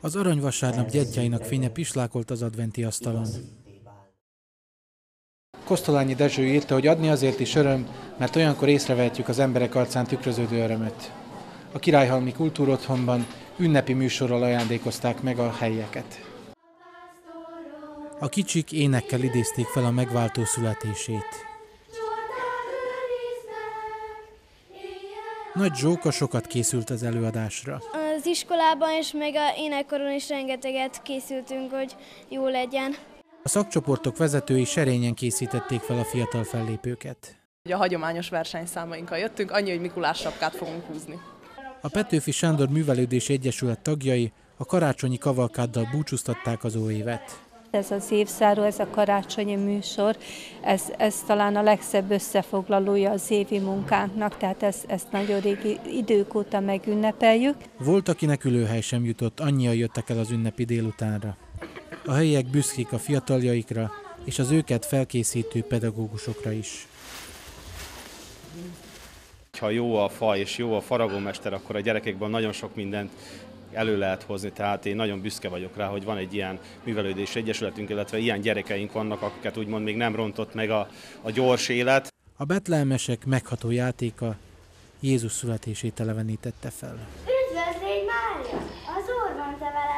Az aranyvasárnap gyertyáinak fénye pislákolt az adventi asztalon. Kosztolányi Dezső írta, hogy adni azért is öröm, mert olyankor észrevehetjük az emberek arcán tükröződő örömöt. A Királyhalmi Kultúrotthonban ünnepi műsorral ajándékozták meg a helyeket. A kicsik énekkel idézték fel a megváltó születését. Nagy Zsóka sokat készült az előadásra. Az iskolában és meg a énekkoron is rengeteget készültünk, hogy jó legyen. A szakcsoportok vezetői serényen készítették fel a fiatal fellépőket. A hagyományos versenyszámainkkal jöttünk, annyi, hogy Mikulás sapkát fogunk húzni. A Petőfi Sándor Művelődési Egyesület tagjai a karácsonyi kavalkáddal búcsúztatták az új évet. Ez az évszáró, ez a karácsonyi műsor, ez, ez talán a legszebb összefoglalója az évi munkánknak, tehát ezt, ezt nagyon régi idők óta megünnepeljük. Volt, akinek ülőhely sem jutott, annyian jöttek el az ünnepi délutánra. A helyiek büszkék a fiataljaikra és az őket felkészítő pedagógusokra is. Ha jó a fa és jó a faragómester, akkor a gyerekekben nagyon sok mindent elő lehet hozni, tehát én nagyon büszke vagyok rá, hogy van egy ilyen művelődési egyesületünk, illetve ilyen gyerekeink vannak, akiket úgymond még nem rontott meg a, a gyors élet. A betlehemesek megható játéka Jézus születését elevenítette fel. Üdvözlégy Mária, az Úr van te vele.